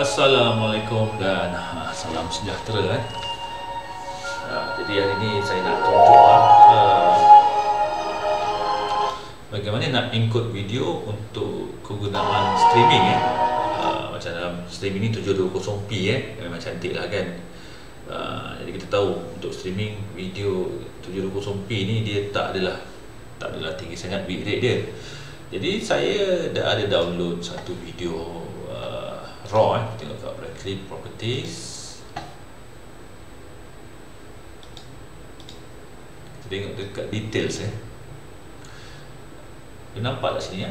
Assalamualaikum dan uh, salam sejahtera eh. Uh, jadi hari ini saya nak tunjuk uh, bagaimana nak encode video untuk kegunaan streaming eh. Macam dalam streaming ni 720p eh. Memang cantik lah kan. Jadi kita tahu untuk streaming video 720p ni dia tak adalah tak adalah tinggi sangat bitrate dia. Jadi saya dah ada download satu video uh, raw eh. Tengok kat right click properties. Kita tengok dekat details eh. Dia nampak tak sini ya?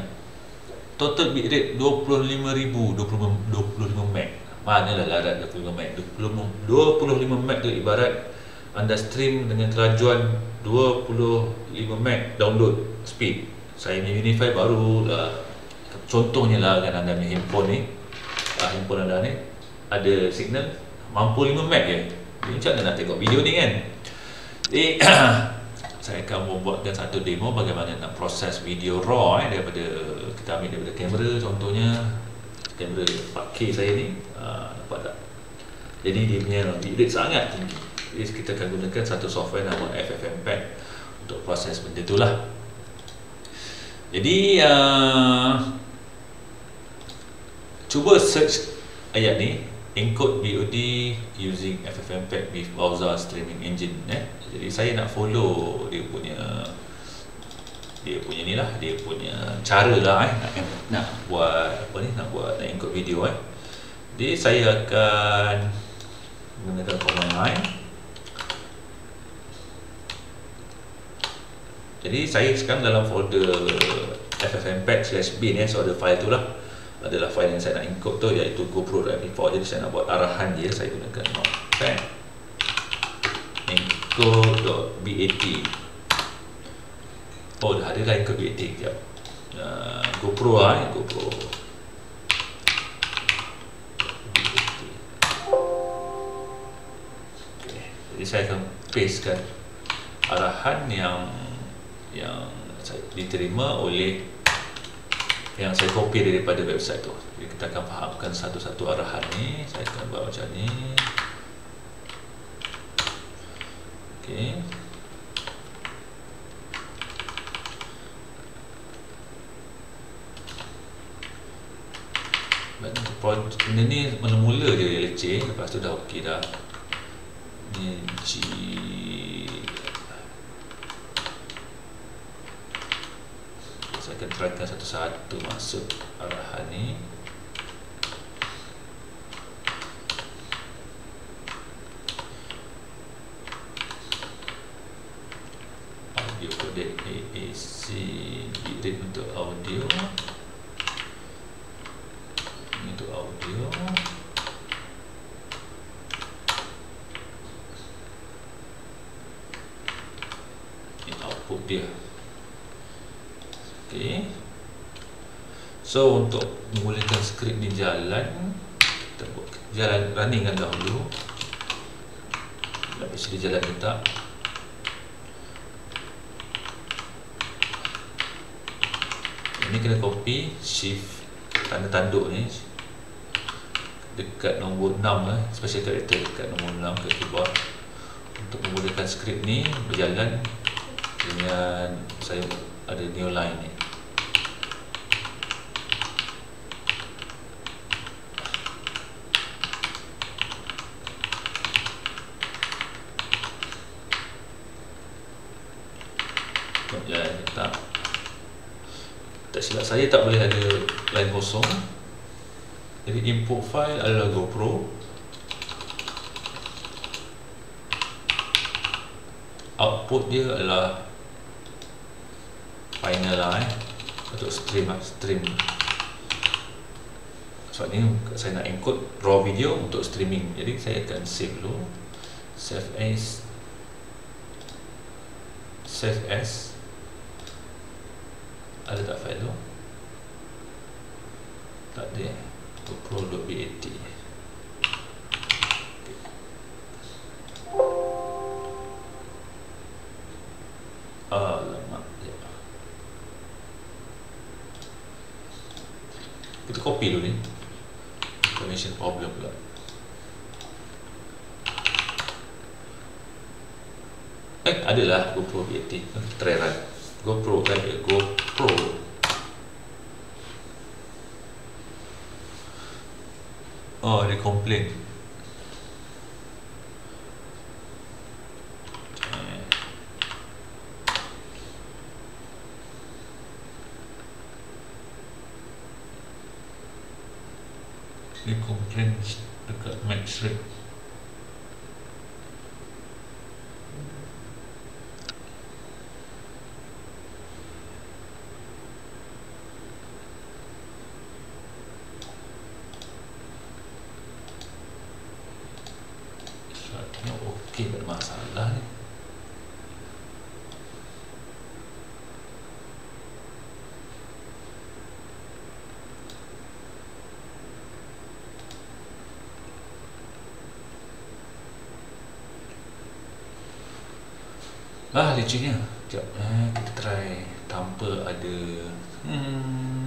Total bitrate 25,000 25 25 meg. Manalah larat 25 meg. 20 25 meg tu ibarat anda stream dengan kelajuan 25 meg download speed. Saya ni Unify baru lah. Contohnya lah kan anda punya handphone ni. Ah, handphone anda ni ada signal mampu 5 meg je. Jadi macam mana nak tengok video ni kan? Jadi saya akan membuatkan satu demo bagaimana nak proses video raw eh, daripada kita ambil daripada kamera contohnya kamera 4K saya ni uh, nampak tak jadi dia punya bitrate sangat tinggi jadi kita akan gunakan satu software nama FFmpeg untuk proses benda tu lah jadi uh, cuba search ayat ni encode BOD using FFmpeg with browser streaming engine eh? Jadi saya nak follow dia punya dia punya ni lah dia punya cara lah eh? Nak, nak buat apa ni? Nak buat nak encode video eh? Jadi saya akan menggunakan command line. Jadi saya sekarang dalam folder ffmpeg slash bin eh? So ada file tu lah adalah file yang saya nak encode tu iaitu gopro.mp4 jadi saya nak buat arahan dia saya gunakan notepad encode.bat oh dah ada lah encode.bat sekejap. Uh, GoPro lah eh, GoPro. Jadi saya akan pastekan arahan yang yang saya diterima oleh yang saya copy daripada website tu. Jadi kita akan fahamkan satu-satu arahan ni. Saya akan buat macam ni. Okey. Benda ni mula-mula je leceh. Lepas tu dah okey dah. Ni G Akan trykan satu-satu masuk arahan ni AAC bitrate untuk audio ini untuk audio ini output dia ok so untuk memulakan skrip ni jalan kita buat jalan running kan dahulu. Habis dia jalan letak. Ini kena copy shift tanda tanduk ni. Dekat nombor 6 eh, special character dekat nombor 6 ke keyboard. Untuk memudahkan skrip ni berjalan dengan saya ada new line ni jalan letak tak silap saya tak boleh ada line kosong jadi input file adalah GoPro. Output dia adalah final lah eh. Untuk stream lah stream. Sebab ni saya nak encode raw video untuk streaming. Jadi saya akan save dulu. Save as. Save as. Ada tak file tu? Tak ada GoPro.bat Alamak ya. Kita copy dulu ni. Connection problem pula. Eh, adalah GoPro V80 Try run GoPro kan dia GoPro Oh, dia complain. Dia complain dekat max rate Seratnya okey tak ada masalah ni Ah, lecehnya. Sekejap. Eh, kita try tanpa ada... Hmm.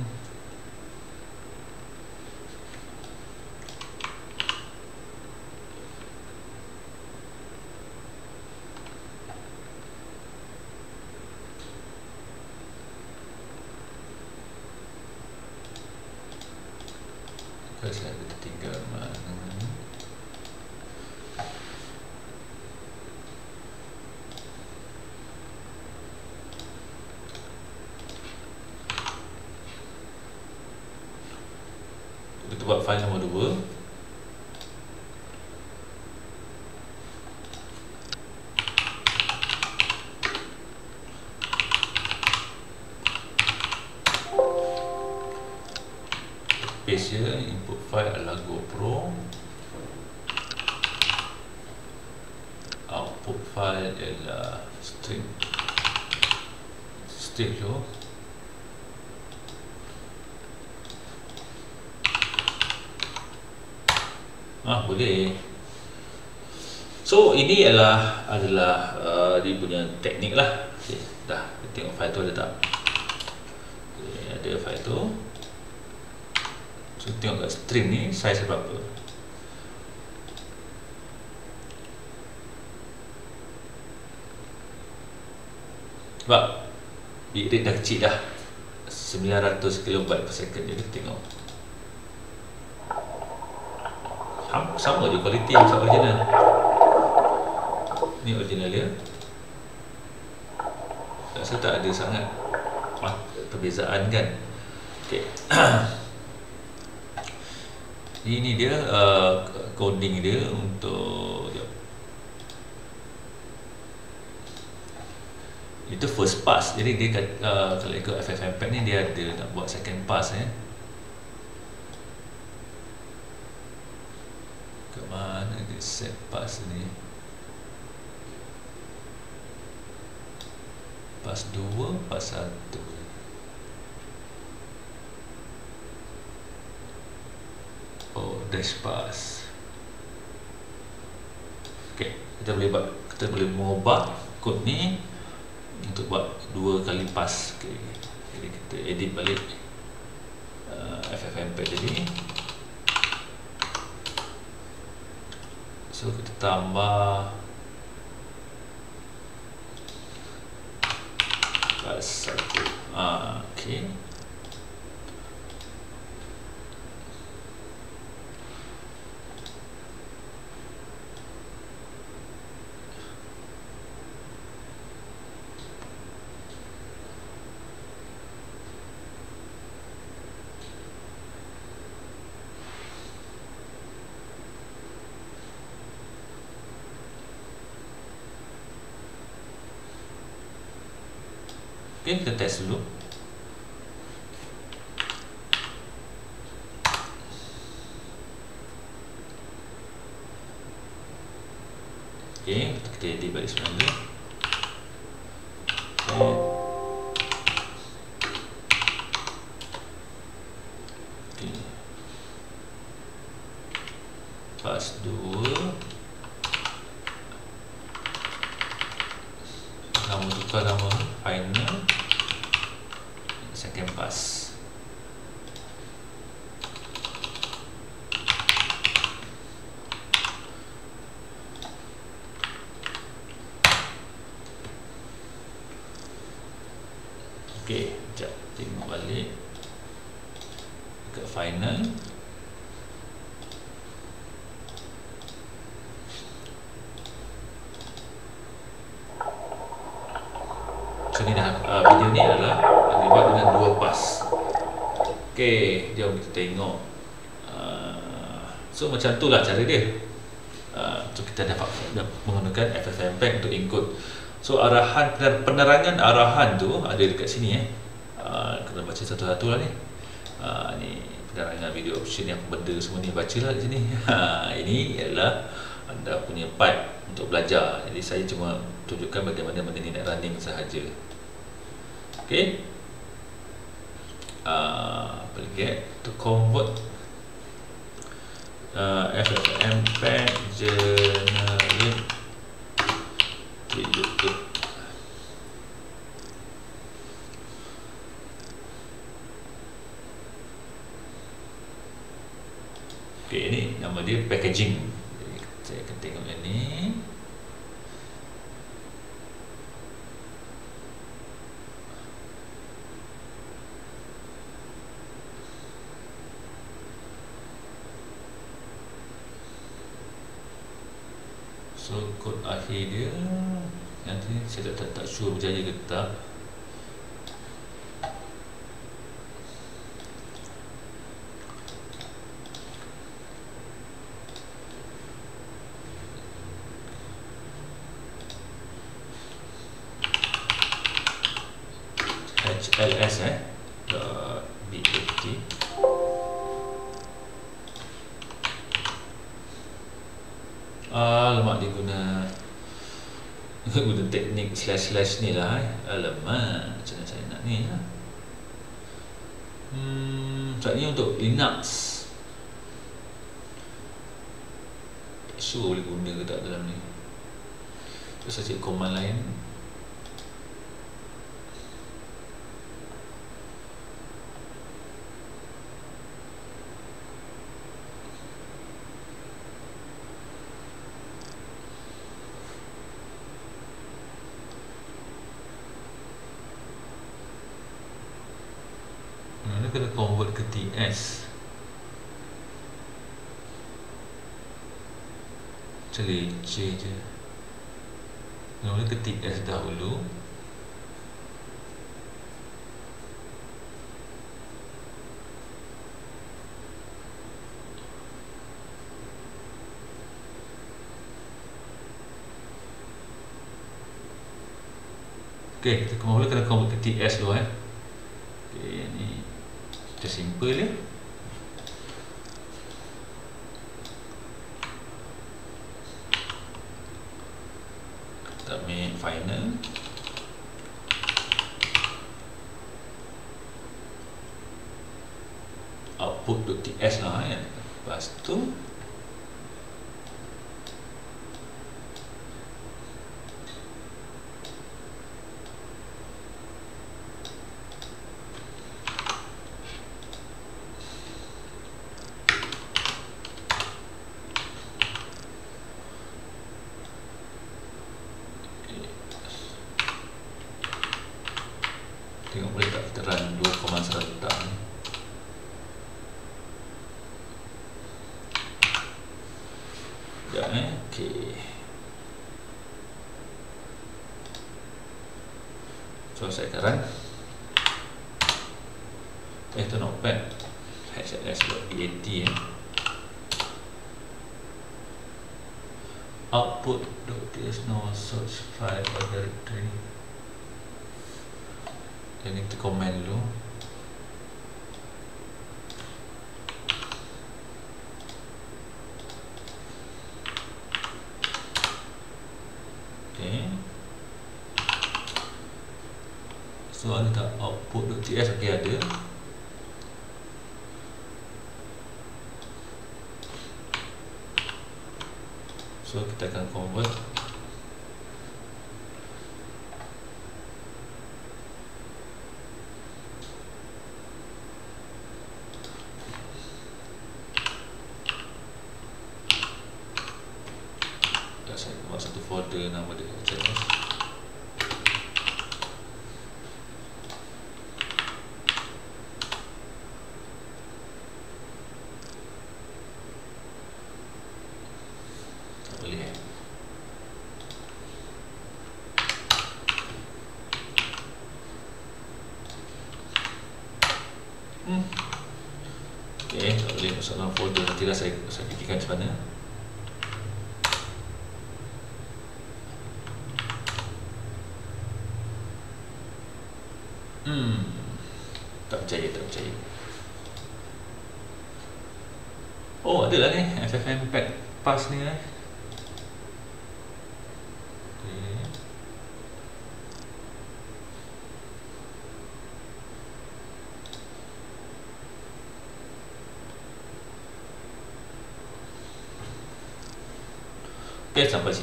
Kau saya ada tinggal mana? Kita buat file nombor 2 Paste je Input file adalah GoPro. Output file adalah string. String tu Ah boleh. So ini adalah adalah uh, dia punya teknik lah. Okay, dah kita tengok file tu ada tak? Okay, ada file tu. So tengok kat string ni size berapa? Sebab bitrate dah kecil dah 900 KB per second Jadi tengok sama, sama je kualiti macam original. Ni original dia. Rasa tak ada sangat perbezaan kan? Ok ini dia uh, coding dia untuk jap. itu first pass. Jadi dia uh, kalau ikut FFmpeg ni dia ada nak buat second pass eh mana dia set pass ni. Pass 2 pass 1 oh dash pass ok kita boleh buat kita boleh mengubah kod ni untuk buat dua kali pass ok jadi kita edit balik uh, FFmpeg tadi So kita tambah. Pas satu. Ah, Okay Okay, kita test dulu. Okay, kita edit balik sebenarnya. Okay Okay Pas dua Nama tukar nama final second pass ke final. So ni dah uh, video ni adalah dibuat dengan dua pas. Ok jom kita tengok. Uh, so macam tu lah cara dia. Uh, so kita dapat menggunakan FFmpeg untuk input so arahan penerangan arahan tu ada dekat sini eh. Uh, kena baca satu-satu lah ni. Uh, ni penerangan video option yang benda semua ni baca lah di sini. Ha, ini adalah anda punya part untuk belajar. Jadi saya cuma tunjukkan bagaimana benda ni nak running sahaja. Ok uh, apa lagi eh? To convert uh, FFmpeg generate video ok ini dia packaging. Saya akan tengok yang ni. So kod akhir dia nanti saya tak, tak, tak sure berjaya ke tak HLS eh dot BAT Alamak dia guna guna teknik slash slash ni lah eh. Alamak macam mana saya nak ni lah. Hmm, ni untuk Linux Sure boleh guna ke tak dalam ni Terus saya cek command lain kena convert ke TS Celicir je. Kena ke TS dahulu? Okay, kita kena convert ke TS dulu eh. Okay, ni kita simple kita ambil final. Output.ts lah kan. Lepas tu Tengok boleh tak kita run dua command serentak ni Sekejap eh, ok So saya akan run Eh tu notepad hls.bat eh. Output.ts no search file or directory jadi kita komen dulu Okay. So ada tak output.ts okay ada. So kita akan convert saya buat satu folder nama dia HLS Okay, tak boleh masuk dalam folder nanti lah saya, saya fikirkan macam mana? Hmm, tak percaya, tak percaya. Oh, ada lah ni FFM Pack Pass ni eh Okay, sampai sini saja lah kot.